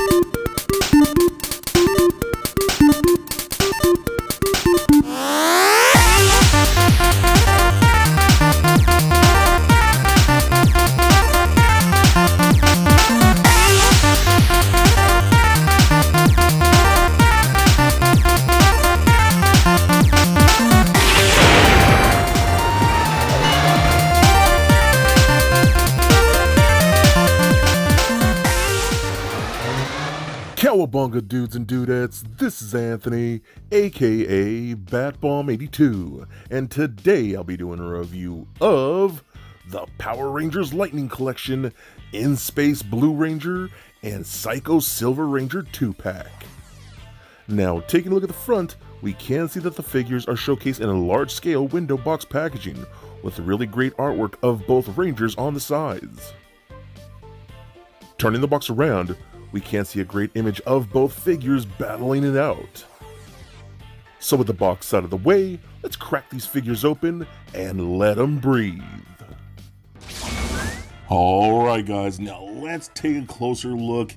you Cowabunga dudes and dudettes, this is Anthony, aka Batbomb82, and today I'll be doing a review of the Power Rangers Lightning Collection, In Space Blue Ranger, and Psycho Silver Ranger 2 pack. Now, taking a look at the front, we can see that the figures are showcased in a large scale window box packaging, with really great artwork of both Rangers on the sides. Turning the box around, we can't see a great image of both figures battling it out. So with the box out of the way, let's crack these figures open and let them breathe. Alright guys, now let's take a closer look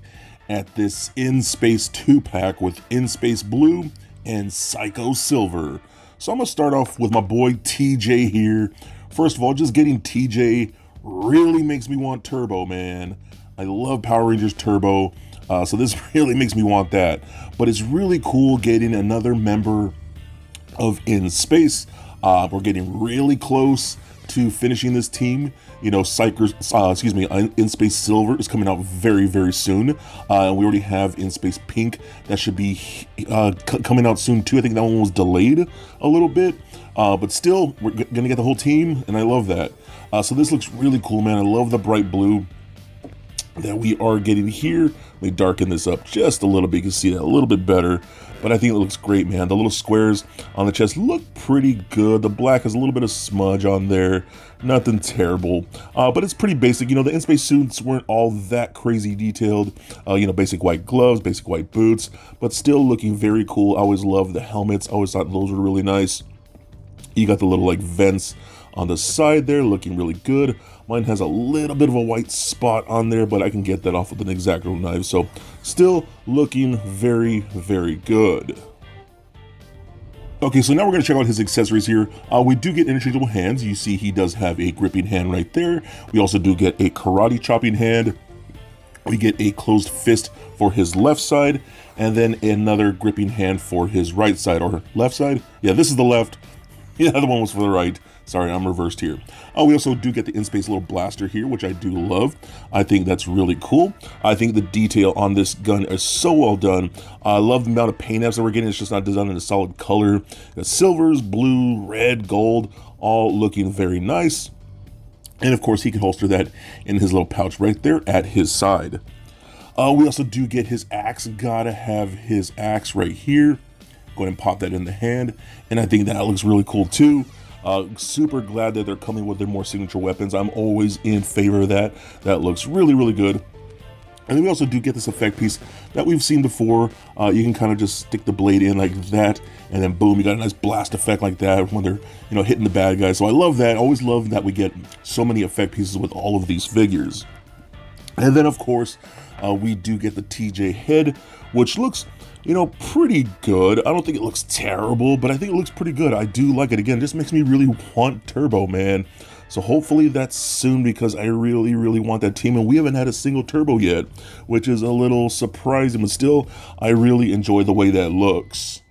at this In Space 2 pack with In Space Blue and Psycho Silver. So I'm to start off with my boy TJ here. First of all, just getting TJ really makes me want Turbo, man. I love Power Rangers Turbo, uh, so this really makes me want that. But it's really cool getting another member of In Space. Uh, we're getting really close to finishing this team. You know, Psychers, uh, excuse me, In Space Silver is coming out very, very soon. Uh, we already have In Space Pink that should be uh, coming out soon too. I think that one was delayed a little bit, uh, but still, we're gonna get the whole team, and I love that. Uh, so this looks really cool, man. I love the bright blue that we are getting here. Let me darken this up just a little bit. You can see that a little bit better. But I think it looks great, man. The little squares on the chest look pretty good. The black has a little bit of smudge on there. Nothing terrible. Uh, but it's pretty basic. You know, the in-space suits weren't all that crazy detailed. Uh, you know, basic white gloves, basic white boots. But still looking very cool. I always loved the helmets. I always thought those were really nice. You got the little, like, vents on the side there, looking really good. Mine has a little bit of a white spot on there, but I can get that off with an X-Acto knife. So still looking very, very good. Okay, so now we're going to check out his accessories here. Uh, we do get interchangeable hands. You see he does have a gripping hand right there. We also do get a karate chopping hand. We get a closed fist for his left side, and then another gripping hand for his right side, or left side. Yeah, this is the left. Yeah, the other one was for the right. Sorry, I'm reversed here. Oh, we also do get the in-space little blaster here, which I do love. I think that's really cool. I think the detail on this gun is so well done. I love the amount of paint apps that we're getting. It's just not done in a solid color. The silvers, blue, red, gold, all looking very nice. And of course, he can holster that in his little pouch right there at his side. Uh, we also do get his axe. Gotta have his axe right here. Go ahead and pop that in the hand. And I think that looks really cool too. Uh, super glad that they're coming with their more signature weapons. I'm always in favor of that. That looks really, really good. And then we also do get this effect piece that we've seen before. Uh, you can kind of just stick the blade in like that, and then boom, you got a nice blast effect like that when they're, you know, hitting the bad guys. So I love that. always love that we get so many effect pieces with all of these figures. And then, of course, uh, we do get the TJ head, which looks you know, pretty good. I don't think it looks terrible, but I think it looks pretty good. I do like it. Again, it just makes me really want Turbo, man. So hopefully that's soon because I really, really want that team. And we haven't had a single Turbo yet, which is a little surprising, but still, I really enjoy the way that looks.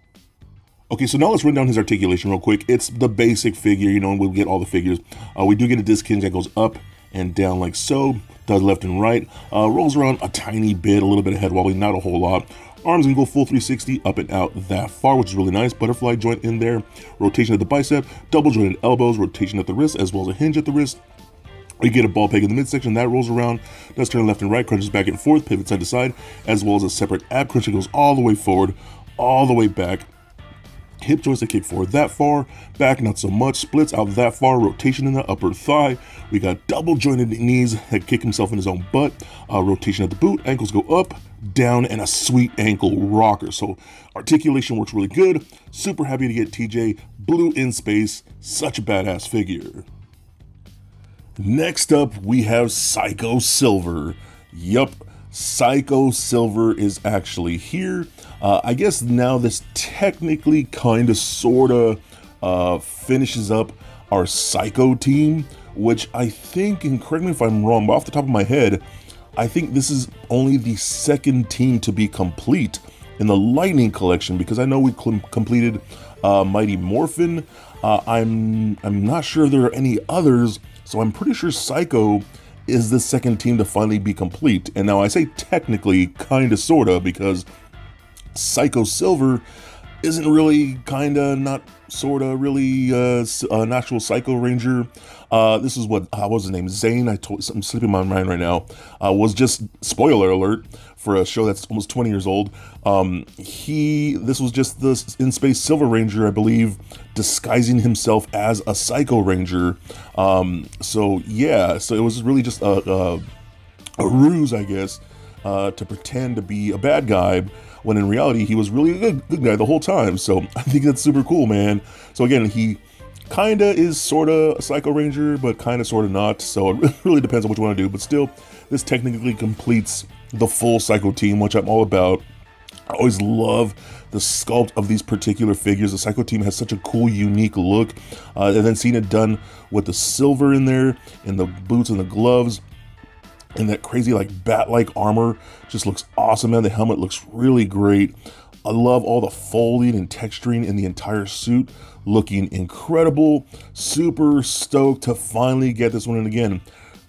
Okay, so now let's run down his articulation real quick. It's the basic figure, you know, and we'll get all the figures. Uh, we do get a disc hinge that goes up and down like so, does left and right, uh, rolls around a tiny bit, a little bit of head wobbling, not a whole lot. Arms can go full 360 up and out that far, which is really nice. Butterfly joint in there, rotation at the bicep, double jointed elbows, rotation at the wrist, as well as a hinge at the wrist. You get a ball peg in the midsection that rolls around, does turn left and right, crunches back and forth, pivot side to side, as well as a separate ab crunch that goes all the way forward, all the way back, hip joints that kick forward that far, back not so much, splits out that far, rotation in the upper thigh. We got double jointed knees that kick himself in his own butt, uh, rotation at the boot, ankles go up, down, and a sweet ankle rocker. So articulation works really good. Super happy to get TJ blue in space, such a badass figure. Next up, we have Psycho Silver. Yup, Psycho Silver is actually here. Uh, I guess now this technically kind of sort of uh, finishes up our Psycho team, which I think, and correct me if I'm wrong, but off the top of my head, I think this is only the second team to be complete in the Lightning Collection because I know we completed uh, Mighty Morphin. Uh, I'm I'm not sure there are any others, so I'm pretty sure Psycho is the second team to finally be complete. And now I say technically, kinda, sorta, because Psycho Silver isn't really kinda, not sorta, really uh, an actual Psycho Ranger. Uh, this is what uh, what was his name? Zhane. I told I'm slipping my mind right now. Uh, was just spoiler alert for a show that's almost 20 years old. Um, he this was just the in space Silver Ranger, I believe, disguising himself as a Psycho Ranger. Um, so yeah, so it was really just a, a, a ruse, I guess, uh, to pretend to be a bad guy when in reality he was really a good, good guy the whole time. So I think that's super cool, man. So again, he kinda is sorta a Psycho Ranger, but kinda sorta not. So it really depends on what you want to do. But still, this technically completes the full Psycho team, which I'm all about. I always love the sculpt of these particular figures. The Psycho team has such a cool, unique look. Uh, and then seeing it done with the silver in there, and the boots and the gloves, and that crazy like bat-like armor just looks awesome, man. The helmet looks really great. I love all the folding and texturing in the entire suit, looking incredible. Super stoked to finally get this one in again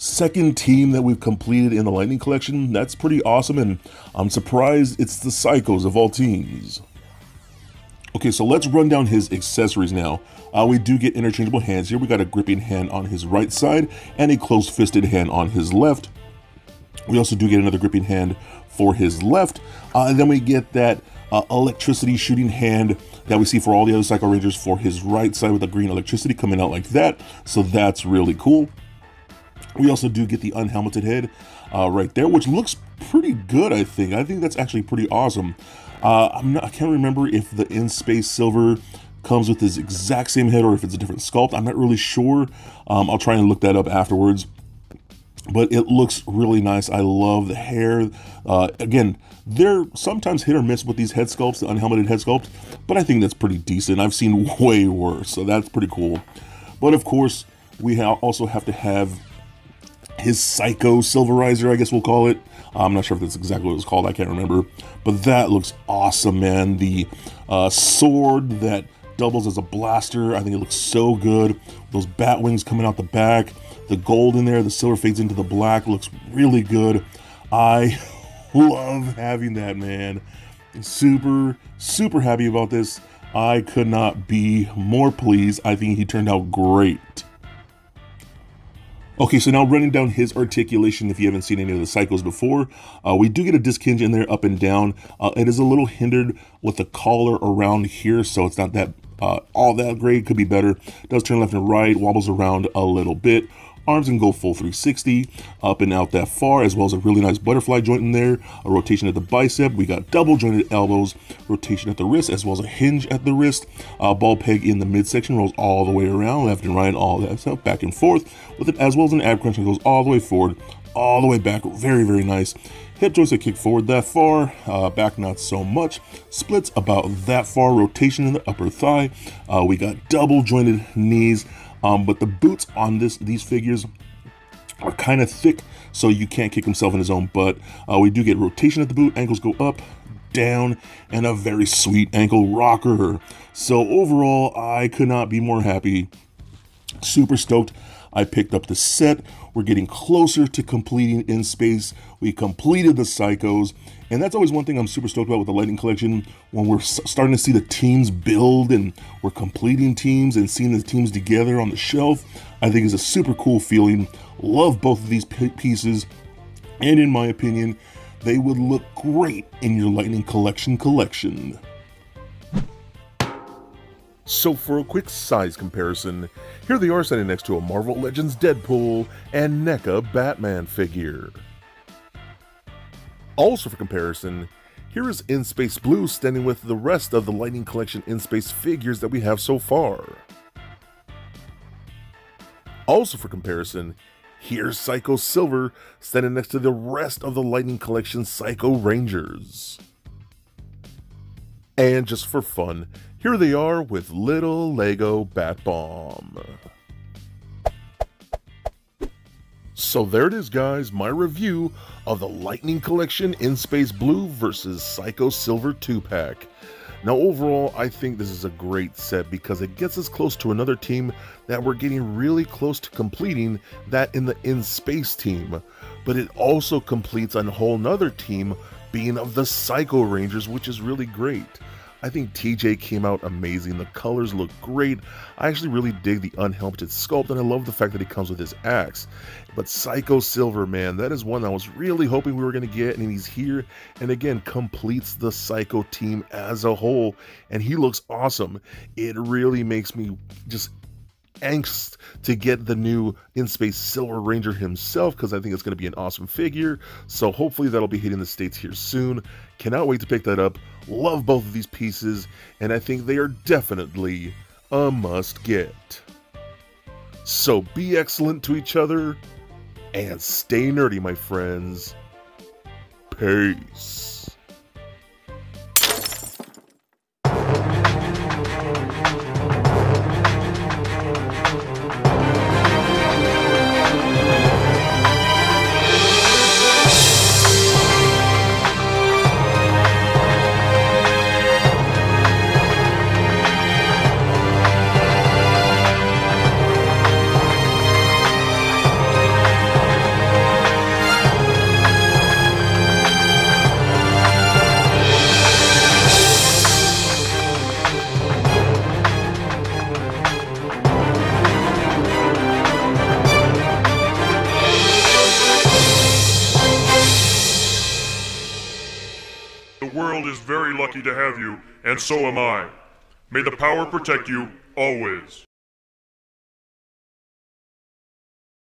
second team that we've completed in the Lightning Collection. That's pretty awesome, and I'm surprised it's the Psychos of all teams. Okay, so let's run down his accessories now. Uh, we do get interchangeable hands here. We got a gripping hand on his right side and a closed-fisted hand on his left. We also do get another gripping hand for his left. Uh, and then we get that uh, electricity shooting hand that we see for all the other Psycho Rangers for his right side with the green electricity coming out like that. So that's really cool. We also do get the unhelmeted head uh, right there, which looks pretty good, I think. I think that's actually pretty awesome. Uh, not, I can't remember if the In Space Silver comes with his exact same head or if it's a different sculpt. I'm not really sure. Um, I'll try and look that up afterwards. But it looks really nice. I love the hair. Uh, again, they're sometimes hit or miss with these head sculpts, the unhelmeted head sculpt, but I think that's pretty decent. I've seen way worse, so that's pretty cool. But of course, we ha also have to have his Psycho Silverizer, I guess we'll call it. I'm not sure if that's exactly what it's called, I can't remember. But that looks awesome, man. The uh, sword that doubles as a blaster, I think it looks so good. Those bat wings coming out the back, the gold in there, the silver fades into the black, looks really good. I love having that, man. Super, super happy about this. I could not be more pleased. I think he turned out great. Okay, so now running down his articulation, if you haven't seen any of the Psychos before, uh, we do get a disc hinge in there up and down. Uh, it is a little hindered with the collar around here, so it's not that uh, all that great. Could be better. Does turn left and right, wobbles around a little bit. Arms can go full 360, up and out that far, as well as a really nice butterfly joint in there, a rotation at the bicep. We got double jointed elbows, rotation at the wrist, as well as a hinge at the wrist. Uh, ball peg in the midsection rolls all the way around, left and right, all that stuff, back and forth, with it as well as an ab crunch that goes all the way forward, all the way back. Very, very nice. Hip joints that kick forward that far, uh, back not so much. Splits about that far, rotation in the upper thigh. Uh, we got double jointed knees. Um, but the boots on this these figures are kind of thick, so you can't kick himself in his own butt. Uh, we do get rotation at the boot, ankles go up, down, and a very sweet ankle rocker. So overall, I could not be more happy. Super stoked. I picked up the set. We're getting closer to completing in space. We completed the Psychos, and that's always one thing I'm super stoked about with the Lightning Collection. When we're starting to see the teams build and we're completing teams and seeing the teams together on the shelf, I think is a super cool feeling. Love both of these pieces, and in my opinion, they would look great in your Lightning Collection collection. So for a quick size comparison, here they are standing next to a Marvel Legends Deadpool and NECA Batman figure. Also for comparison, here is In Space Blue standing with the rest of the Lightning Collection In Space figures that we have so far. Also for comparison, here's Psycho Silver standing next to the rest of the Lightning Collection Psycho Rangers. And just for fun, here they are with little Lego Bat Bomb. So there it is, guys, my review of the Lightning Collection in Space Blue versus Psycho Silver 2 pack. Now, overall, I think this is a great set because it gets us close to another team that we're getting really close to completing that in the in space team. But it also completes a whole nother team being of the Psycho Rangers, which is really great. I think TJ came out amazing. The colors look great. I actually really dig the unhelmeted sculpt, and I love the fact that he comes with his axe. But Psycho Silver, man, that is one I was really hoping we were going to get, and he's here, and again, completes the Psycho team as a whole, and he looks awesome. It really makes me just angst to get the new in space Silver Ranger himself because I think it's going to be an awesome figure. So hopefully that'll be hitting the States here soon. Cannot wait to pick that up. Love both of these pieces, and I think they are definitely a must get. So be excellent to each other and stay nerdy, my friends. Peace. Lucky to have you, and so am I. May the power protect you always.